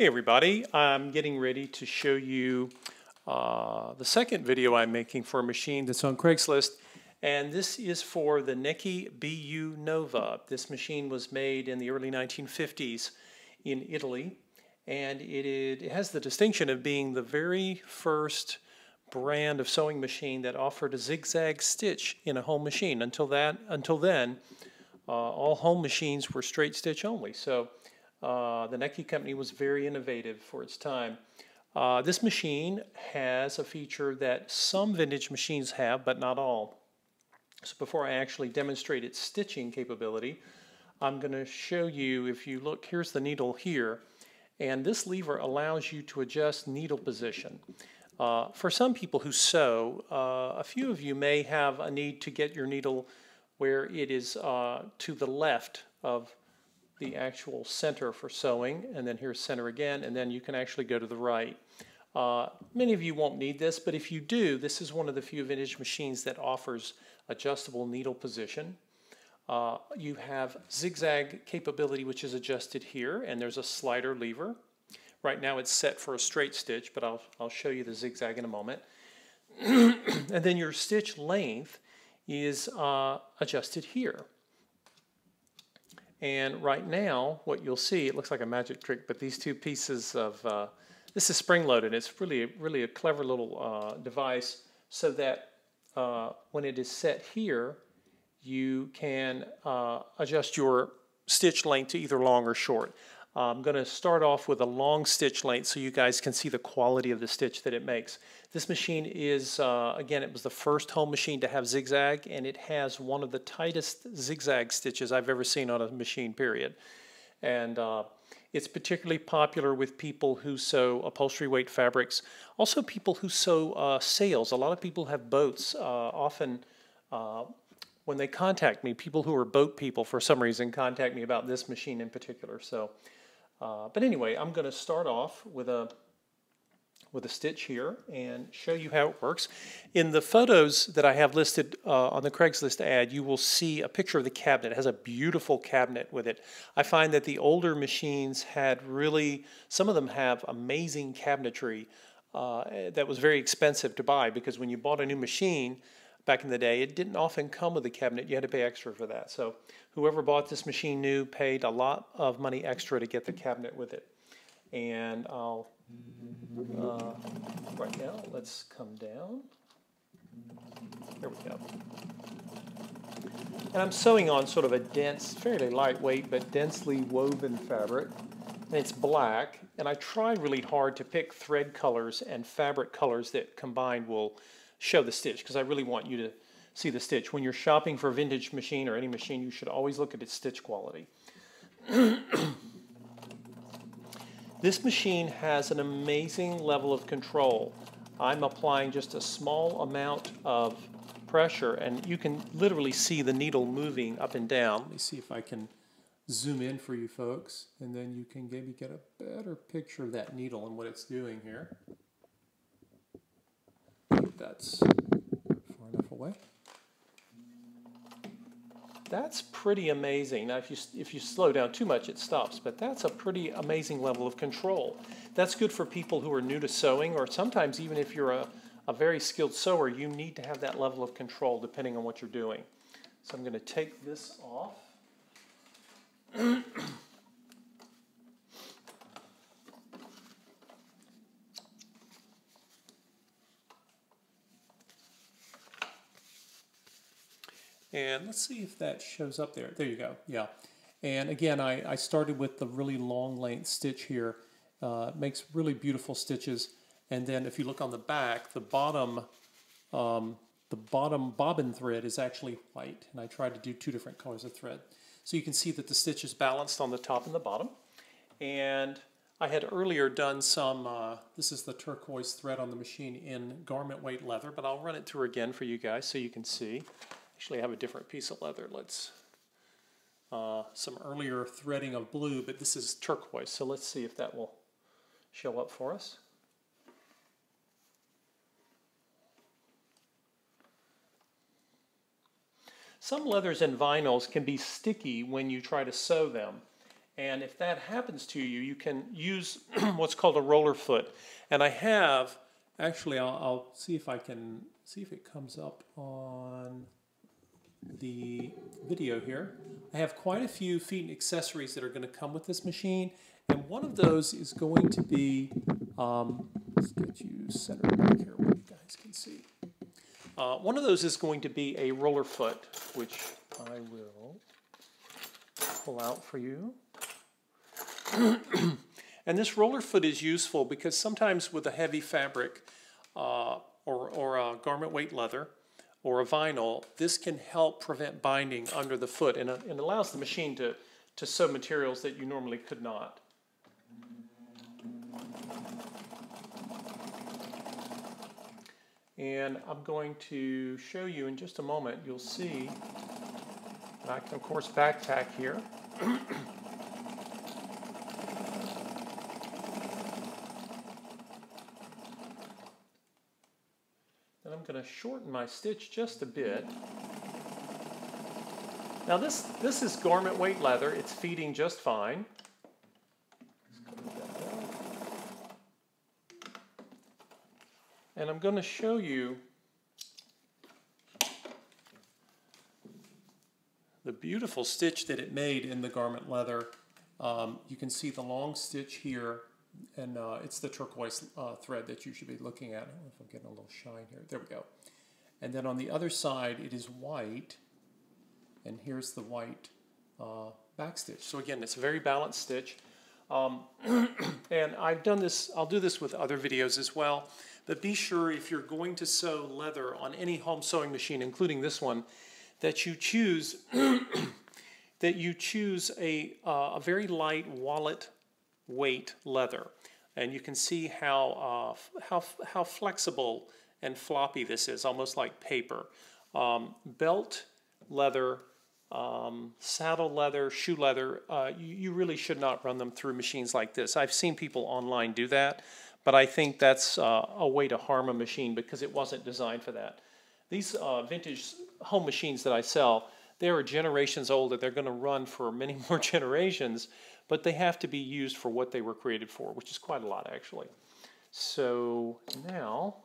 Hey everybody, I'm getting ready to show you uh, the second video I'm making for a machine that's on Craigslist and this is for the Necchi BU Nova. This machine was made in the early 1950s in Italy and it, it has the distinction of being the very first brand of sewing machine that offered a zigzag stitch in a home machine. Until that, until then, uh, all home machines were straight stitch only. So uh, the Necchi company was very innovative for its time. Uh, this machine has a feature that some vintage machines have, but not all. So before I actually demonstrate its stitching capability, I'm going to show you, if you look, here's the needle here, and this lever allows you to adjust needle position. Uh, for some people who sew, uh, a few of you may have a need to get your needle where it is uh, to the left of the actual center for sewing, and then here's center again, and then you can actually go to the right. Uh, many of you won't need this, but if you do, this is one of the few vintage machines that offers adjustable needle position. Uh, you have zigzag capability, which is adjusted here, and there's a slider lever. Right now it's set for a straight stitch, but I'll, I'll show you the zigzag in a moment. and then your stitch length is uh, adjusted here. And right now, what you'll see, it looks like a magic trick, but these two pieces of, uh, this is spring-loaded. It's really, really a clever little uh, device so that uh, when it is set here, you can uh, adjust your stitch length to either long or short. I'm going to start off with a long stitch length so you guys can see the quality of the stitch that it makes. This machine is, uh, again, it was the first home machine to have zigzag, and it has one of the tightest zigzag stitches I've ever seen on a machine, period. And uh, it's particularly popular with people who sew upholstery weight fabrics, also people who sew uh, sails. A lot of people have boats. Uh, often, uh, when they contact me, people who are boat people for some reason contact me about this machine in particular. So, uh, but anyway, I'm going to start off with a with a stitch here and show you how it works. In the photos that I have listed uh, on the Craigslist ad, you will see a picture of the cabinet. It has a beautiful cabinet with it. I find that the older machines had really, some of them have amazing cabinetry uh, that was very expensive to buy because when you bought a new machine back in the day, it didn't often come with a cabinet. You had to pay extra for that. So whoever bought this machine new paid a lot of money extra to get the cabinet with it. And I'll uh, right now, let's come down. There we go. And I'm sewing on sort of a dense, fairly lightweight, but densely woven fabric. And it's black. And I try really hard to pick thread colors and fabric colors that combined will show the stitch because I really want you to see the stitch. When you're shopping for a vintage machine or any machine, you should always look at its stitch quality. This machine has an amazing level of control. I'm applying just a small amount of pressure and you can literally see the needle moving up and down. Let me see if I can zoom in for you folks and then you can maybe get a better picture of that needle and what it's doing here. That's far enough away. That's pretty amazing. Now, if you, if you slow down too much, it stops, but that's a pretty amazing level of control. That's good for people who are new to sewing, or sometimes even if you're a, a very skilled sewer, you need to have that level of control depending on what you're doing. So I'm going to take this off. And let's see if that shows up there. There you go. Yeah. And again, I, I started with the really long length stitch here. Uh, makes really beautiful stitches. And then if you look on the back, the bottom, um, the bottom bobbin thread is actually white. And I tried to do two different colors of thread. So you can see that the stitch is balanced on the top and the bottom. And I had earlier done some, uh, this is the turquoise thread on the machine in garment weight leather, but I'll run it through again for you guys so you can see. Actually, have a different piece of leather. Let's, uh, some earlier threading of blue, but this is turquoise. So let's see if that will show up for us. Some leathers and vinyls can be sticky when you try to sew them. And if that happens to you, you can use what's called a roller foot. And I have, actually, I'll, I'll see if I can see if it comes up on the video here. I have quite a few feet and accessories that are going to come with this machine. And one of those is going to be, um, let's get you centered back here where you guys can see. Uh, one of those is going to be a roller foot, which I will pull out for you. and this roller foot is useful because sometimes with a heavy fabric uh, or, or a garment weight leather or a vinyl, this can help prevent binding under the foot and, uh, and allows the machine to, to sew materials that you normally could not. And I'm going to show you in just a moment, you'll see, I can of course back tack here. going to shorten my stitch just a bit. Now this, this is garment weight leather. It's feeding just fine. And I'm going to show you the beautiful stitch that it made in the garment leather. Um, you can see the long stitch here, and uh, it's the turquoise uh, thread that you should be looking at. I don't know if I'm getting a little shine here. There we go. And then on the other side, it is white, and here's the white uh, back stitch. So again, it's a very balanced stitch. Um, and I've done this, I'll do this with other videos as well. But be sure if you're going to sew leather on any home sewing machine, including this one, that you choose that you choose a, uh, a very light wallet weight leather. And you can see how, uh, how, how flexible and floppy this is, almost like paper. Um, belt leather, um, saddle leather, shoe leather, uh, you, you really should not run them through machines like this. I've seen people online do that but I think that's uh, a way to harm a machine because it wasn't designed for that. These uh, vintage home machines that I sell, they are generations older. They're going to run for many more generations, but they have to be used for what they were created for, which is quite a lot actually. So now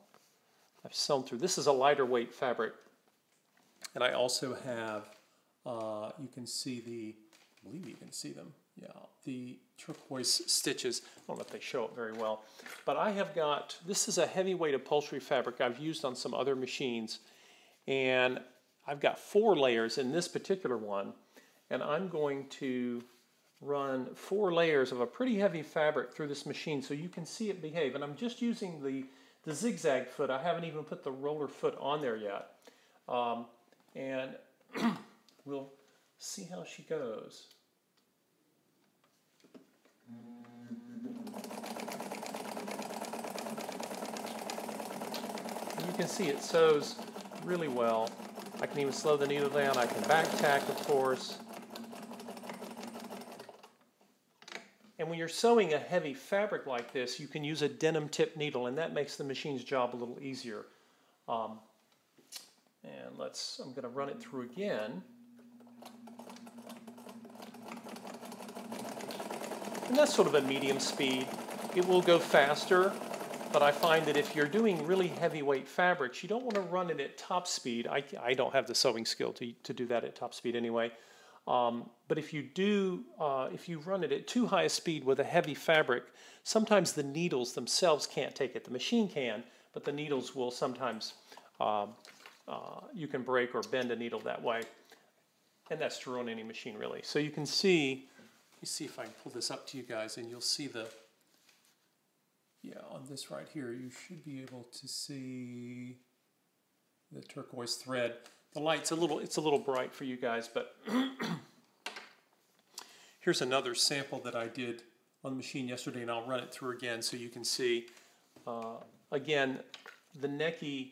I've sewn through. This is a lighter weight fabric. And I also have, uh, you can see the, I believe you can see them. Yeah, the turquoise stitches. I don't know if they show up very well. But I have got, this is a heavyweight upholstery fabric I've used on some other machines. And I've got four layers in this particular one. And I'm going to run four layers of a pretty heavy fabric through this machine so you can see it behave. And I'm just using the, the zigzag foot. I haven't even put the roller foot on there yet. Um, and we'll see how she goes. You can see it sews really well. I can even slow the needle down. I can back tack, of course. And when you're sewing a heavy fabric like this, you can use a denim tip needle, and that makes the machine's job a little easier. Um, and let's, I'm going to run it through again. And that's sort of a medium speed. It will go faster, but I find that if you're doing really heavyweight fabrics, you don't want to run it at top speed. I, I don't have the sewing skill to, to do that at top speed anyway. Um, but if you do, uh, if you run it at too high a speed with a heavy fabric, sometimes the needles themselves can't take it. The machine can, but the needles will sometimes, uh, uh, you can break or bend a needle that way. And that's true on any machine really. So you can see let me see if I can pull this up to you guys and you'll see the, yeah, on this right here, you should be able to see the turquoise thread. The light's a little, it's a little bright for you guys, but here's another sample that I did on the machine yesterday and I'll run it through again so you can see. Uh, again, the Necchi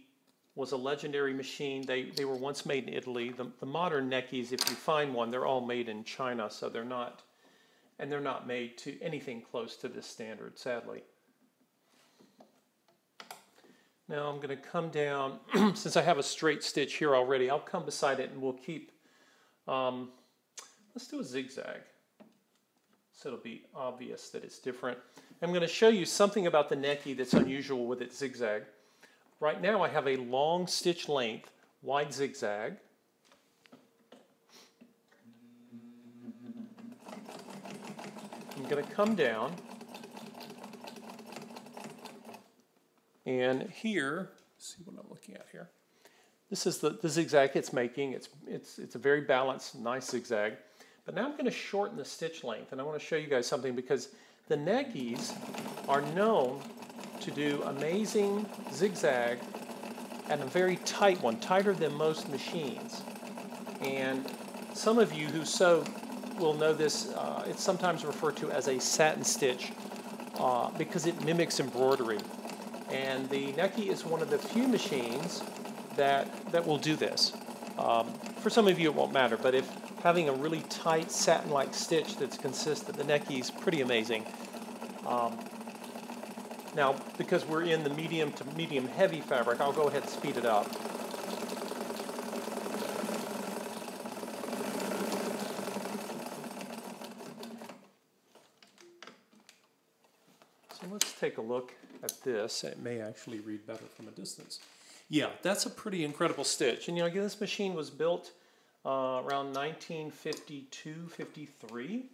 was a legendary machine. They, they were once made in Italy. The, the modern Necchis, if you find one, they're all made in China, so they're not and they're not made to anything close to this standard, sadly. Now I'm going to come down, since I have a straight stitch here already, I'll come beside it and we'll keep, um, let's do a zigzag. so it'll be obvious that it's different. I'm going to show you something about the Necchi that's unusual with its zigzag. Right now I have a long stitch length wide zigzag. I'm going to come down and here, see what I'm looking at here. This is the, the zigzag it's making. It's, it's, it's a very balanced, nice zigzag. But now I'm going to shorten the stitch length, and I want to show you guys something because the Necchis are known to do amazing zigzag and a very tight one, tighter than most machines. And some of you who sew will know this, uh, it's sometimes referred to as a satin stitch uh, because it mimics embroidery. And the Necchi is one of the few machines that, that will do this. Um, for some of you it won't matter, but if having a really tight satin-like stitch that's consistent, the Necchi is pretty amazing. Um, now, because we're in the medium to medium heavy fabric, I'll go ahead and speed it up. So let's take a look at this. It may actually read better from a distance. Yeah, that's a pretty incredible stitch. And you know, again, this machine was built uh, around 1952, 53,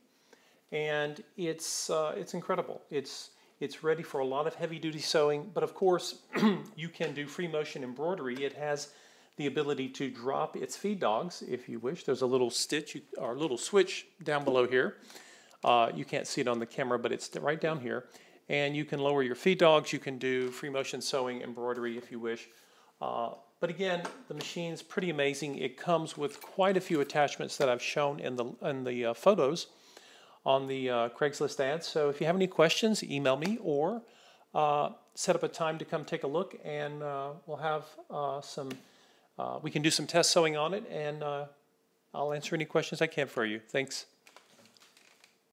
and it's uh, it's incredible. It's it's ready for a lot of heavy duty sewing, but of course, you can do free motion embroidery. It has the ability to drop its feed dogs if you wish. There's a little stitch or a little switch down below here. Uh, you can't see it on the camera, but it's right down here. And you can lower your feed dogs. You can do free motion sewing embroidery if you wish. Uh, but again, the machine's pretty amazing. It comes with quite a few attachments that I've shown in the, in the uh, photos on the uh, Craigslist ads. So if you have any questions, email me or uh, set up a time to come take a look and uh, we'll have uh, some, we can do some test sewing on it and I'll answer any questions I can for you. Thanks.